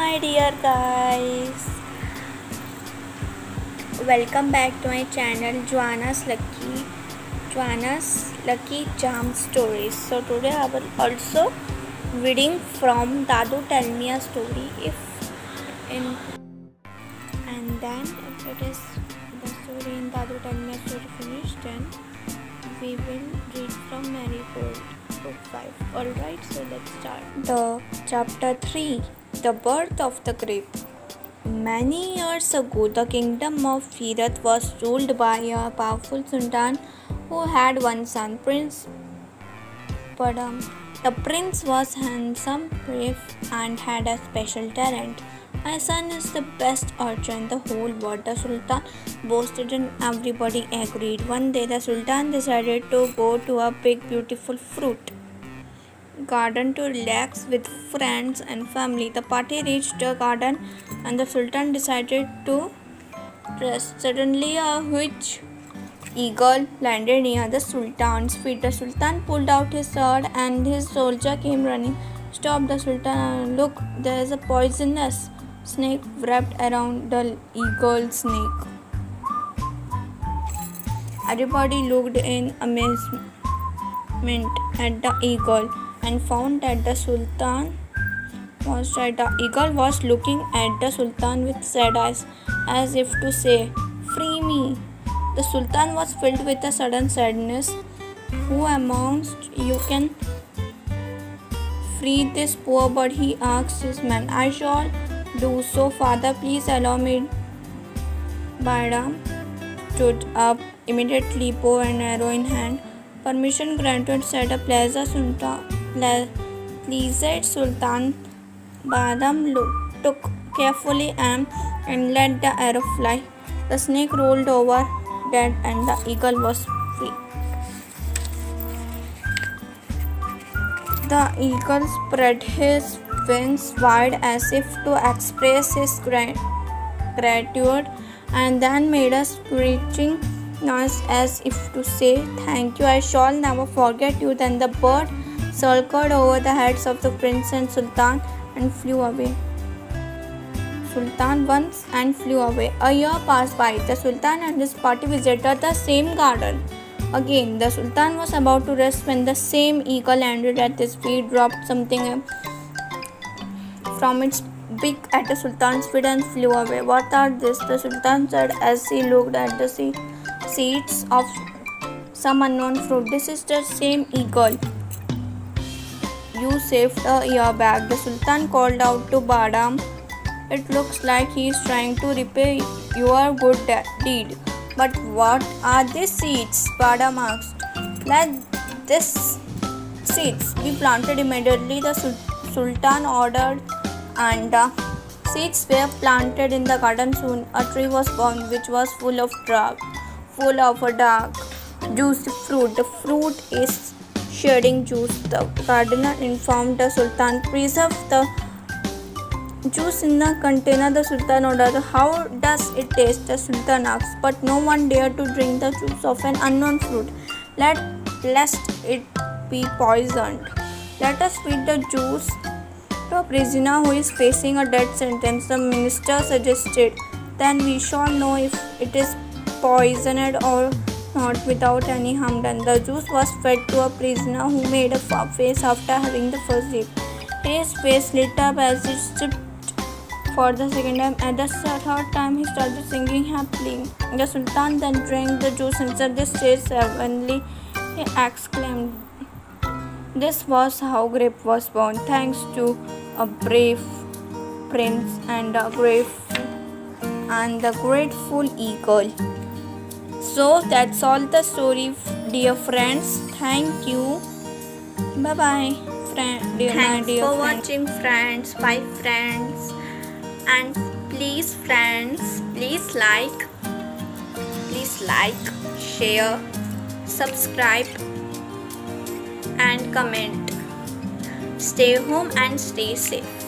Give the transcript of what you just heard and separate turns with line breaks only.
my dear guys. Welcome back to my channel Joanna's Lucky Joanna's Lucky Charm Stories. So today I will also reading from Daddu Tell Me a Story if in and then if it is the story in Daddu Tell Me a Story finished then we will read from Marigold book 5. Alright, so let's start. The chapter 3 The Birth of the Grape. Many years ago, the kingdom of Firat was ruled by a powerful sultan who had one son, Prince Badam. The prince was handsome, brave, and had a special talent. My son is the best archer in the whole world, the Sultan boasted, and everybody agreed. One day, the Sultan decided to go to a big, beautiful fruit garden to relax with friends and family. The party reached the garden, and the Sultan decided to rest. Suddenly, a huge eagle landed near the Sultan's feet. The Sultan pulled out his sword, and his soldier came running. Stop the Sultan! Look, there is a poisonous snake wrapped around the eagle's neck. Everybody looked in amazement at the eagle and found that the Sultan was right. The eagle was looking at the Sultan with sad eyes as if to say, Free me! The Sultan was filled with a sudden sadness. Who amongst you can free this poor bird? He asked his man. I shall do so, father. Please allow me. Badam stood up immediately, bow and arrow in hand. Permission granted, said a plaza sultan. Pleased Sultan Badam took carefully aim and let the arrow fly. The snake rolled over dead and the eagle was free. The eagle spread his wings wide as if to express his gratitude and then made a screeching noise as if to say, Thank you, I shall never forget you. Then the bird circled over the heads of the prince and sultan and flew away. Sultan once and flew away. A year passed by. The sultan and his party visited the same garden. Again, the sultan was about to rest when the same eagle landed at his feet, dropped something from its beak at the sultan's feet, and flew away. What are these? The sultan said as he looked at the seeds of some unknown fruit. This is the same eagle you saved a year back. The sultan called out to Badam. It looks like he is trying to repay your good deed. But what are these seeds? Badam asked. Let these seeds be planted immediately, the sultan ordered, and the seeds were planted in the garden soon. A tree was born which was full of dark, full of a dark, juicy fruit. The fruit is shedding juice. The gardener informed the sultan, preserve the juice in the container. The sultan ordered, How does it taste? The sultan asked, but no one dared to drink the juice of an unknown fruit. Let lest it be poisoned. Let us feed the juice to a prisoner who is facing a death sentence. The minister suggested. Then we shall know if it is poisoned or not without any harm done. The juice was fed to a prisoner who made a face after having the first sip. His face lit up as he sipped for the second time. At the third time, he started singing happily. The Sultan then drank the juice and said, This tastes heavenly. He exclaimed, This was how grape was born, thanks to a brave prince and a brave and the grateful eagle. So that's all the story, dear friends. Thank you. Bye bye, friend. Dear
Thanks
dear
for
friend.
watching, friends. Bye, friends. And please, friends, please like, please like, share, subscribe, and comment. Stay home and stay safe.